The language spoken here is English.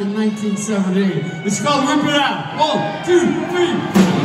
in 1978. It's called Rip It Out. One, two, three.